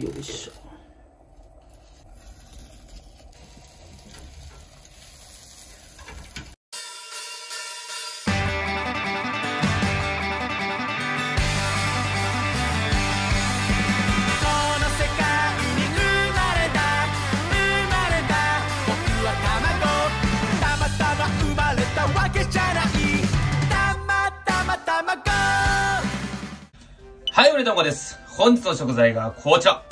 よいしょ。この世界に生まれた生まれた僕は卵たまたま生まれたわけじゃないたまたま卵はい、俺ともです。本日の食材が紅茶。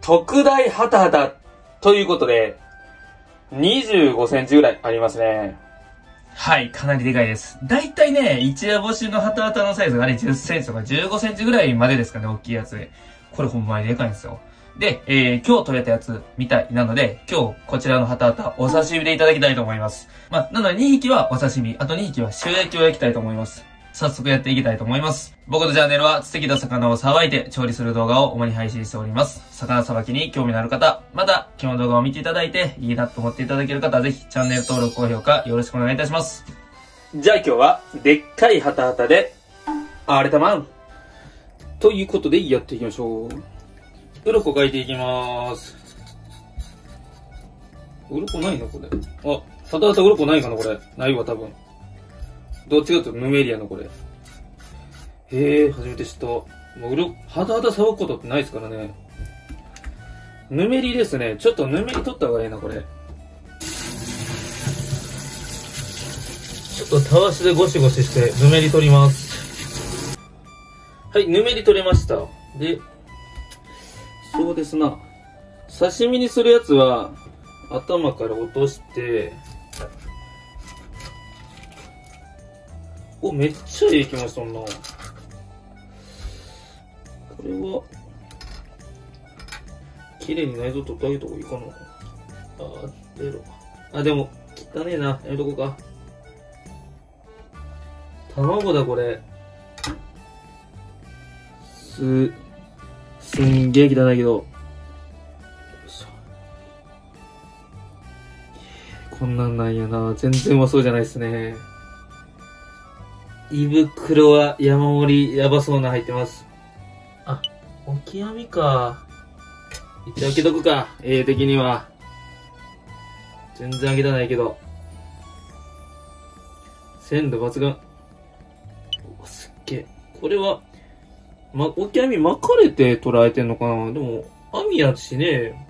特大ハタハタということで、25センチぐらいありますね。はい、かなりでかいです。だいたいね、一夜干しのハタハタのサイズがね、10センチとか15センチぐらいまでですかね、大きいやつで。これほんまにでかいんですよ。で、えー、今日取れたやつみたいなので、今日こちらのハタハタお刺身でいただきたいと思います。まあ、なので2匹はお刺身、あと2匹は塩焼きを焼きたいと思います。早速やっていきたいと思います。僕のチャンネルは素敵な魚をさばいて調理する動画を主に配信しております。魚さばきに興味のある方、また今日の動画を見ていただいていいなと思っていただける方はぜひチャンネル登録、高評価よろしくお願いいたします。じゃあ今日はでっかいハタハタで、あれたまんということでやっていきましょう。鱗描いていきます。鱗ないのこれ。あ、ハタハタ鱗ないかなこれ。ないわ多分。どっちかというとヌメリアのこれ。へえ、初めて知った。もううろ、肌肌さばくことってないですからね。ぬめりですね。ちょっとぬめり取った方がいいな、これ。ちょっとたわしでゴシゴシして、ぬめり取ります。はい、ぬめり取れました。で、そうですな。刺身にするやつは、頭から落として、お、めっちゃいいきました、そんな。これは、綺麗に内臓取ってあげた方がいいかな。あ、出ろ。あ、でも、汚ねえな。やめとこうか。卵だ、これ。す、すんげえ汚いけど。こんなんなんやな。全然うまそうじゃないですね。胃袋は山盛りやばそうな入ってます。あ、オキアミか。一応開けとくか。A 的には。全然開けたないけど。鮮度抜群。うわすっげえ。これは、ま、オキアミ巻かれて捉えてんのかなでも、網やしね、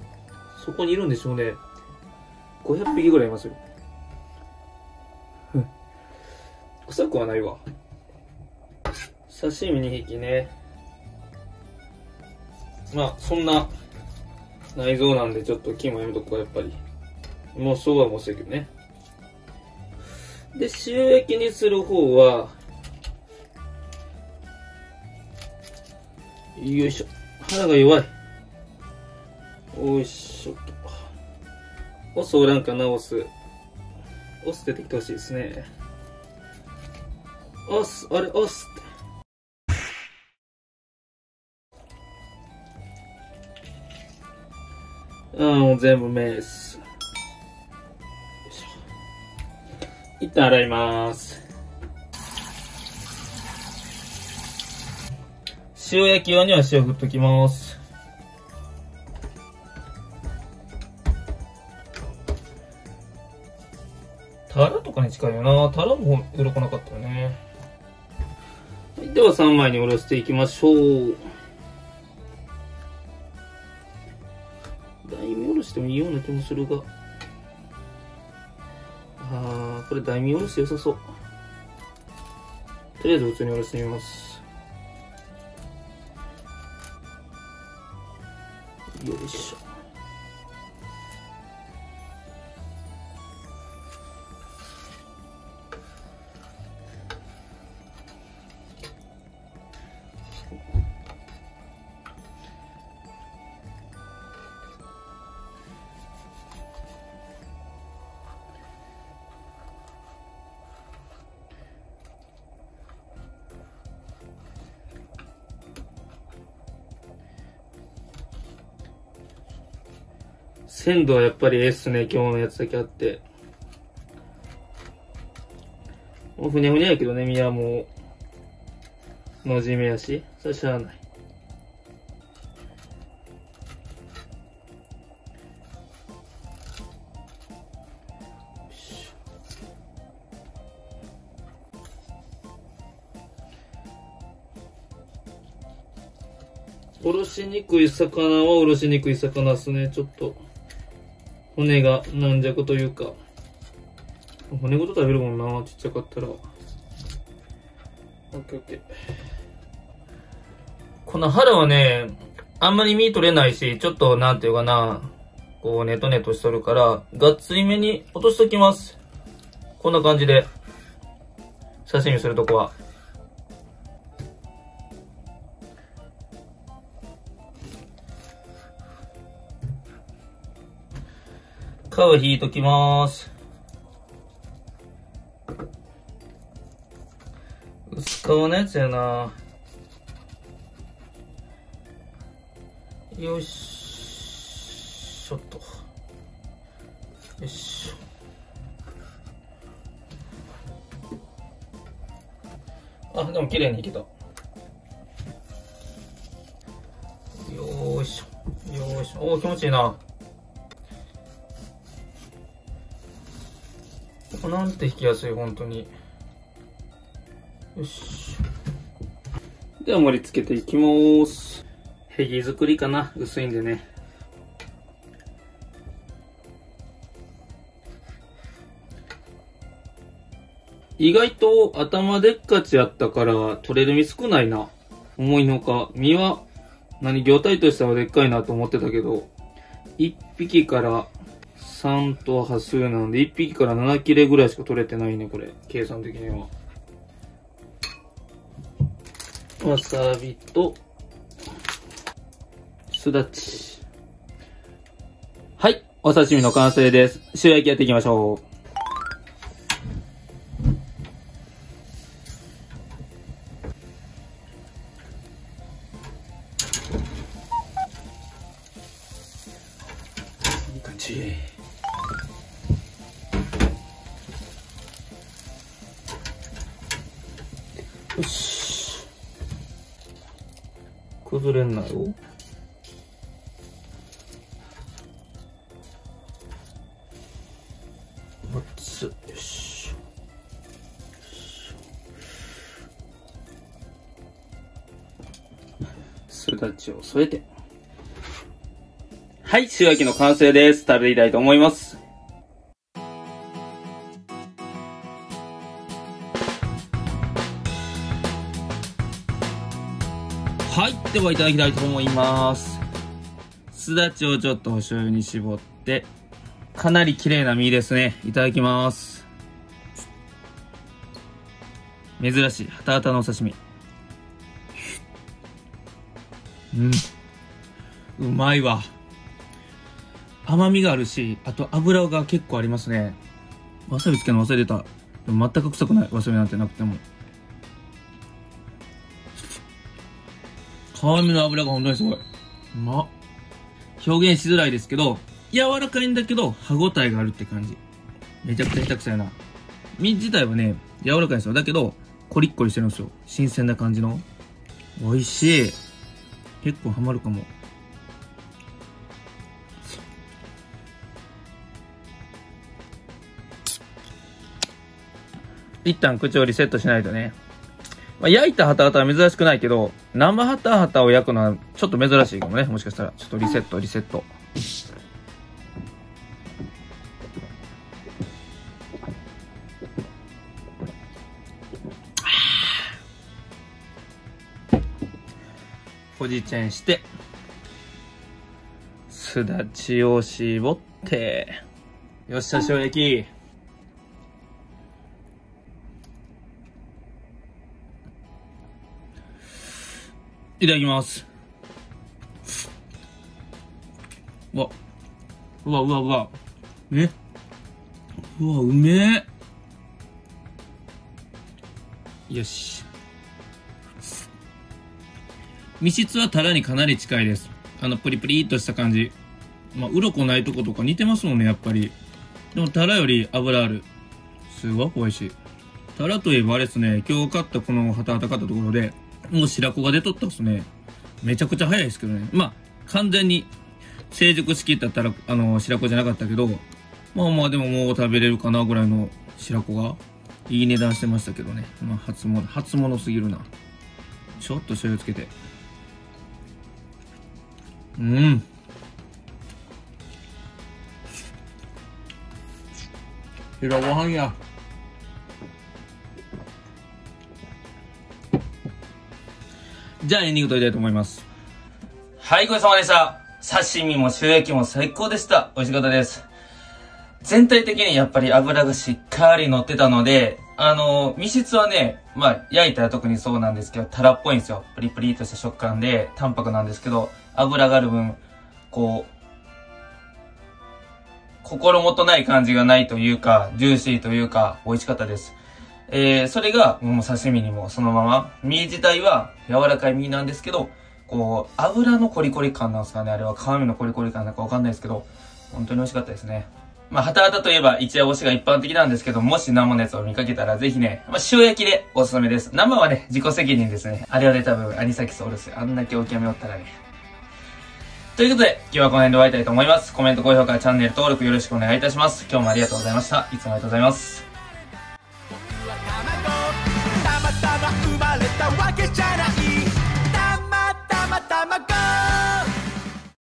そこにいるんでしょうね。500匹ぐらいいますよ。臭くはないわ。刺身2匹ね。まあ、そんな内臓なんでちょっと金もやめとこう、やっぱり。もうそうはもうしたけどね。で、塩焼きにする方は、よいしょ。腹が弱い。よいしょっと。お酢おらんかな、お酢。お酢出てきてほしいですね。おす、あれ、おすって。ああ、もう全部メース。よいしょ。一旦洗います。塩焼き用には塩振っときます。タラとかに近いよな。タラも鱗なかったよね。はいでは3枚におろしていきましょう。大名おろしてもいいような気もするが。あー、これ大名おろして良さそう。とりあえず普通におろしてみます。鮮度はやっぱりええっすね、今日のやつだけあって。もうふにゃふにゃやけどね、身はもう、のじめやし、それしゃあない。おろしにくい魚はおろしにくい魚ですね、ちょっと。骨が軟弱というか。骨ごと食べるもんな、ちっちゃかったら。オッケーオッケー。この腹はね、あんまり身取れないし、ちょっと、なんていうかな、こう、ネトネトしとるから、がっつりめに落としときます。こんな感じで、刺身するとこは。皮引いときます。薄皮のやつやな。よしょっと。よしょ。あ、でも綺麗にいけた。よーしょ。よーしょ。おー、気持ちいいな。なんて引きやすい、本当に。よし。では盛り付けていきます。ヘギ作りかな薄いんでね。意外と頭でっかちやったから取れる身少ないな。重いのか。身は何業態としてはでっかいなと思ってたけど、1匹から3と端数なんで、1匹から7切れぐらいしか取れてないね、これ。計算的には。わさびと、すだち。はい。お刺身の完成です。塩焼きやっていきましょう。いい感じ。崩れんなよ。熱よし。すだちを添えて。はい、塩焼きの完成です。食べていきたいと思います。はい。では、いただきたいと思います。すだちをちょっとお醤油に絞って、かなり綺麗な身ですね。いただきます。珍しい、ハタハタのお刺身。うん。うまいわ。甘みがあるし、あと油が結構ありますね。わさびつけの忘れてた。全く臭くない。わさびなんてなくても。皮身の脂が本当にすごい。うま表現しづらいですけど、柔らかいんだけど、歯応えがあるって感じ。めちゃくちゃ下手くそやな。身自体はね、柔らかいんですよ。だけど、コリッコリしてるんですよ。新鮮な感じの。美味しい。結構ハマるかも。一旦口をリセットしないとね。まあ、焼いたハタハタは珍しくないけど、生ハタハタを焼くのはちょっと珍しいかもね。もしかしたら。ちょっとリセット、リセット。ポジチェンして、すだちを絞って、よっしゃ、塩焼き。いただきます。うわ。うわ、うわ、うわ。え？うわ、うめえ。よし。身質はタラにかなり近いです。あの、プリプリっとした感じ。まあ、鱗ないとことか似てますもんね、やっぱり。でも、タラより油ある。すごく美味しい。タラといえばあれですね、今日買ったこのハタハタ買ったところで、もう白子が出とったっすね。めちゃくちゃ早いですけどね。まあ、完全に成熟しきったったら、あの、白子じゃなかったけど、まあまあでももう食べれるかなぐらいの白子が、いい値段してましたけどね。まあ、初物、初物すぎるな。ちょっと醤油つけて。うん。白ご飯や。じゃあエンディング撮りたいと思います。はい、ごちそうさまでした。刺身も収益も最高でした。美味しかったです。全体的にやっぱり油がしっかり乗ってたので、あの、身質はね、まあ、焼いたら特にそうなんですけど、タラっぽいんですよ。プリプリとした食感で、淡白なんですけど、油がある分、こう、心もとない感じがないというか、ジューシーというか、美味しかったです。えー、それが、もう刺身にもそのまま、身自体は柔らかい身なんですけど、こう、油のコリコリ感なんですかね。あれは皮身のコリコリ感なんかわかんないですけど、本当に美味しかったですね。まあ、ハタハタといえば一夜干しが一般的なんですけど、もし生のやつを見かけたらぜひね、まあ、塩焼きでおすすめです。生はね、自己責任ですね。あれはね、多分、アニサキスおるす。あんだけおきめおったらね。ということで、今日はこの辺で終わりたいと思います。コメント、高評価、チャンネル登録よろしくお願いいたします。今日もありがとうございました。いつもありがとうございます。僕は